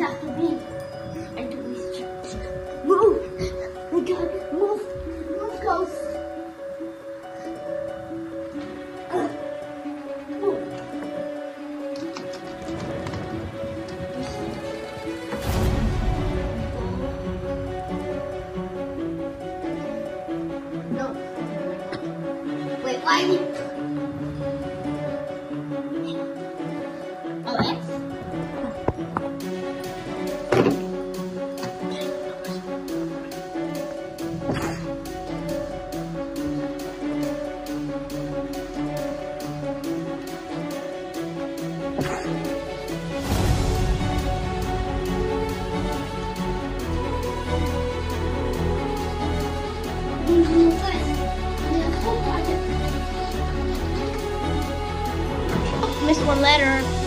It's after me. I do these tricks. Move! My god, move! Move, ghost! Uh, move. No. Wait, why later.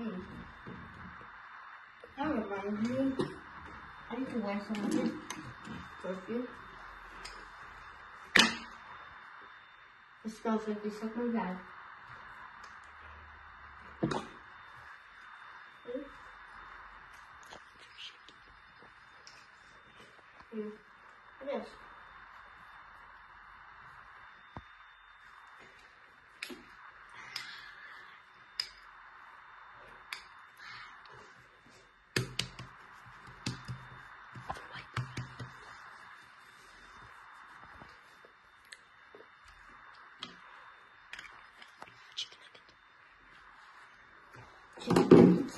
Hmm. That reminds me, I need to wear some of this perfume. It smells like this like Chicken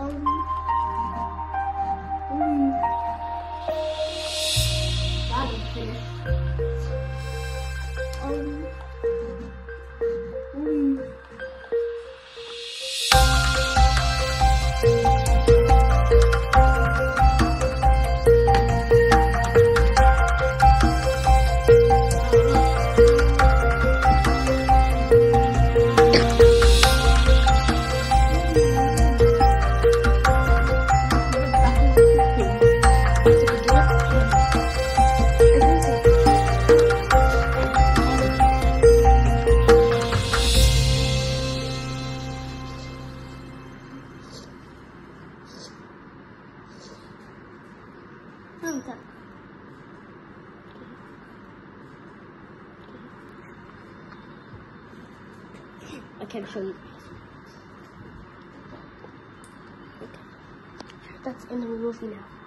I can show you okay. That's in the movie now.